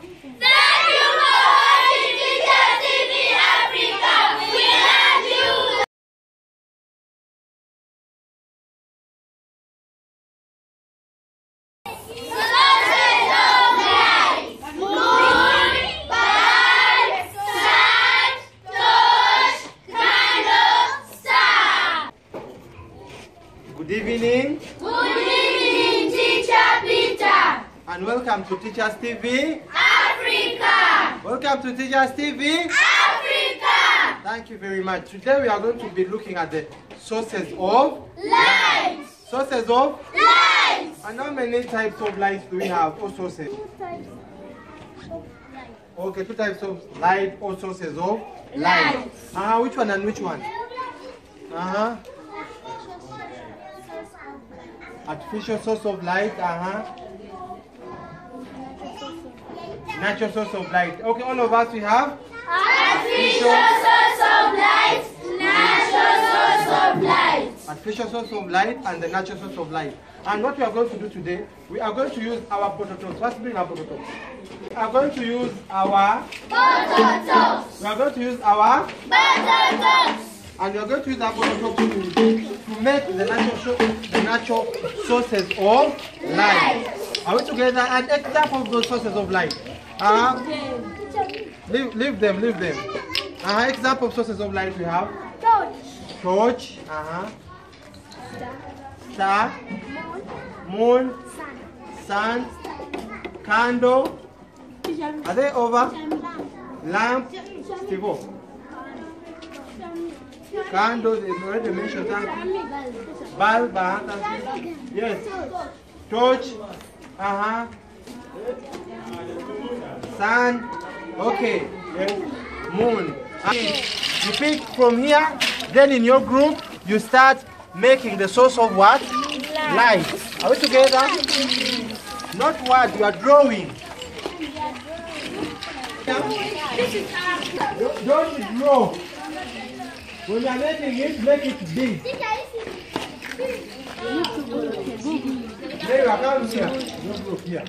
Good evening Good evening, Teacher Peter. and welcome to Teachers TV. Africa. Welcome to Teachers TV. Africa. Thank you very much. Today we are going to be looking at the sources of Light. sources of Light. and how many types of light do we have or sources? Okay, two types of light or sources of light. Light. Uh-huh, which one and which one? Uh-huh. Artificial source of light, uh-huh. Natural source of light. Okay, all of us we have Artificial source of light. Natural source of light. artificial source of light and the natural source of light. And what we are going to do today, we are going to use our bottle tops. Let's bring our bottle tops. We are going to use our, bottle tops. we are going to use our, bottle tops. and we are going to use our bottle tops to, to make the natural, the natural sources of light. Are we together? An example of those sources of light. Uh, leave, leave them, leave them. Uh, example of sources of light we have torch, uh-huh. star, moon, sun, candle. Are they over? Lamp, Steve. Candle, they already mentioned that. Bulb, uh-huh. Yes. Torch, uh-huh. Sun, okay. Moon. You pick from here, then in your group, you start making the source of what? Light. Are we together? Not what, you are drawing. Don't draw. When you are making it, make it big. Come here. Here.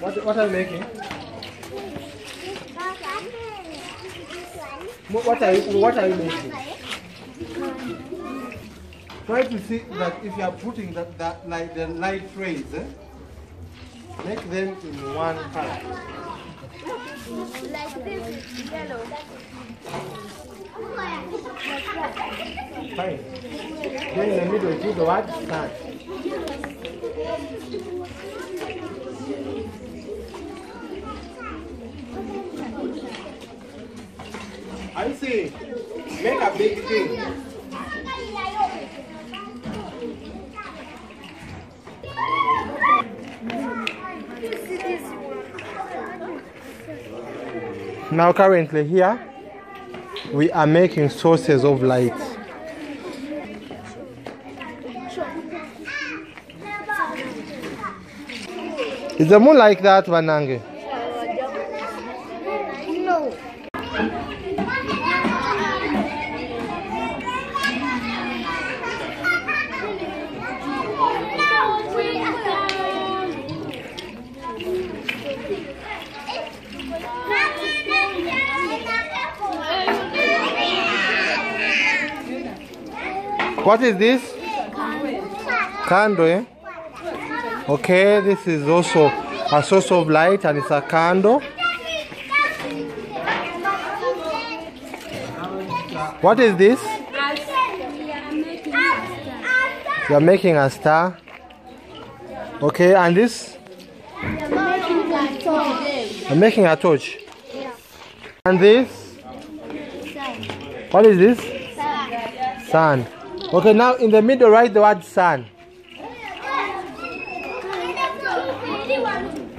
What, what are you making? What what are you, what are you making? Try to see that if you are putting that, that like the light rays, eh, make them in one color. Like this, yellow. Fine. Then in the middle, do the what? Sun. See. Make a big thing. Now currently here, we are making sources of light. Is the moon like that, Wanange? What is this? Candle, eh? Okay, this is also a source of light and it's a candle. What is this? You are making a star. Okay, and this? I'm making a torch. And this? What is this? Sun. Okay, now in the middle, write the word sun.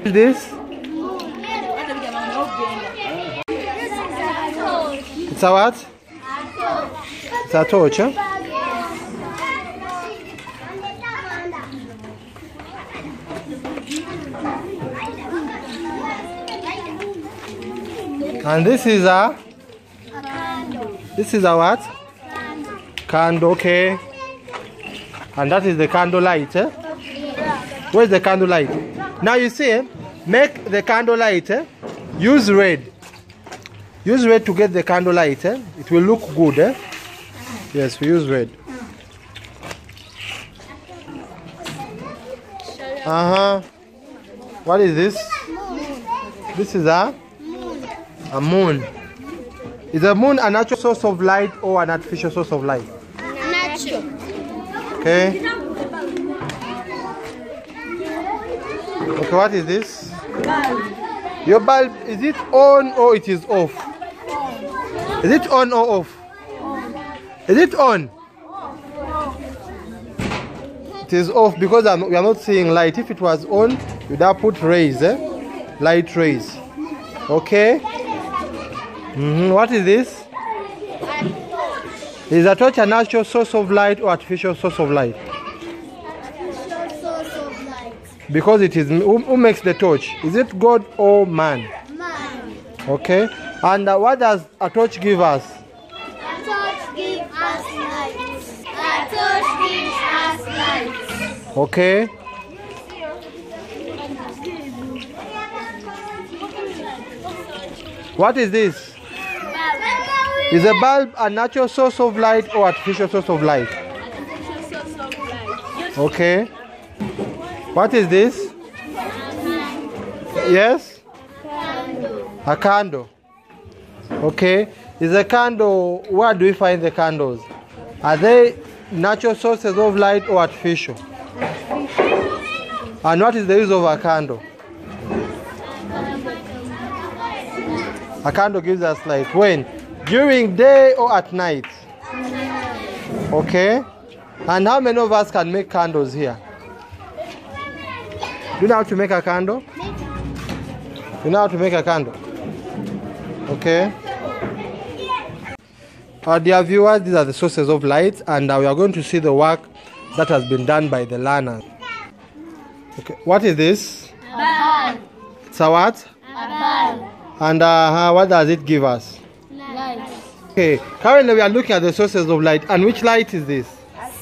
This? It's a what? It's a torch, huh? And this is a? This is a what? Candle, okay. And that is the candle light. Eh? Where's the candle light? Now you see, eh, make the candle light. Eh? Use red. Use red to get the candle light. Eh? It will look good. Eh? Yes, we use red. Uh huh. What is this? This is a Moon. a moon. Is the moon a natural source of light or an artificial source of light? Natural. Okay. Okay, what is this? Your bulb, is it on or it is off? Is it on or off? Is it on? It is off because I'm, we are not seeing light. If it was on, you'd have put rays, eh? Light rays. Okay? Hmm What is this? Is a torch a natural source of light or artificial source of light? Source of light. Because it is who, who makes the torch? Is it God or man? Man. Okay. And uh, what does a torch give us? A torch gives us light. A torch gives us light. Okay. What is this? Is a bulb a natural source of light or artificial source of light? Okay. What is this? Yes? A candle. Okay. Is a candle, where do we find the candles? Are they natural sources of light or artificial? And what is the use of a candle? A candle gives us light. When? During day or at night? Okay. And how many of us can make candles here? Do you know how to make a candle? You know how to make a candle? Okay. Our dear viewers, these are the sources of light, and uh, we are going to see the work that has been done by the learners. Okay, what is this? It's a what? And uh, what does it give us? Okay, currently we are looking at the sources of light. And which light is this?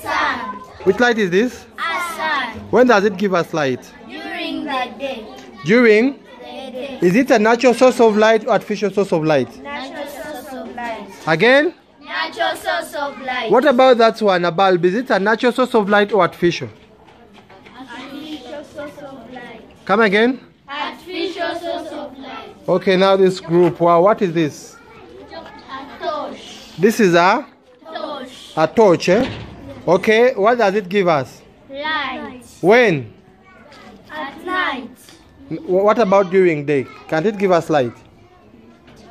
Sun. Which light is this? A sun. When does it give us light? During the day. During? The day. Is it a natural source of light or artificial source of light? Natural source of light. Again? Natural source of light. What about that one, a bulb? Is it a natural source of light or artificial? Artificial source of light. Come again? Artificial source of light. Okay, now this group. Wow, what is this? This is a, Torch. a torch, eh? Okay, what does it give us? Light. When? At night. What about during day? Can't it give us light?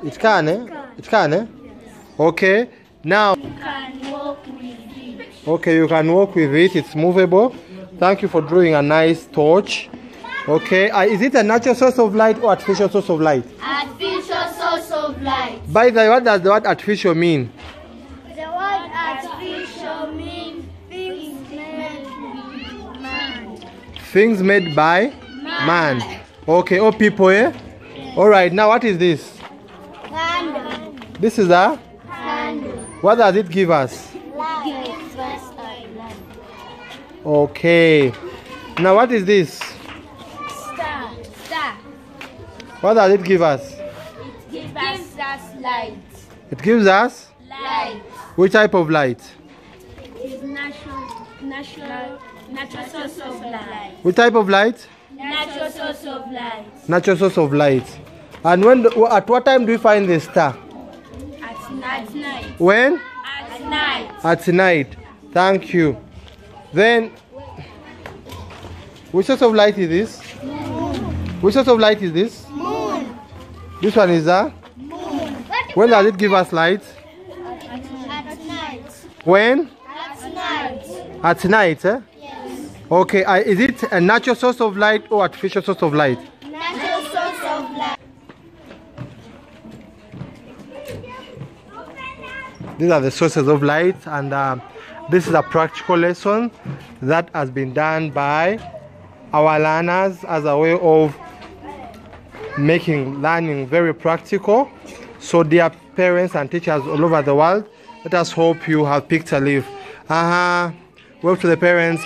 It can, eh? It can, eh? Okay. Now, Can walk with it. okay, you can walk with it. It's movable. Thank you for drawing a nice torch. Okay. Uh, is it a natural source of light or artificial source of light? Artificial light. By the way, what does the word artificial mean? The word artificial means things made with man. Things made by man. Okay. Oh, people, eh? All right. Now, what is this? Candle. This is a. Candle. What does it give us? Light. Gives us a light. Okay. Now, what is this? Star. Star. What does it give us? Gives us light. It gives us Light. which type of light? Is natural, natural, natural source of light. Which type of light? Natural source of light. Natural source of light. And when at what time do we find the star? At night. At night. When? At night. At night. Thank you. Then which source of light is this? Moon. Which source of light is this? Moon. This one is a. When does it give us light? At night. When? At night. At night. Eh? Yes. Okay. Uh, is it a natural source of light or artificial source of light? Natural source of light. these are the sources of light and uh, this is a practical lesson that has been done by our learners as a way of making learning very practical so dear parents and teachers all over the world let us hope you have picked a leaf. Uh-huh wave to the parents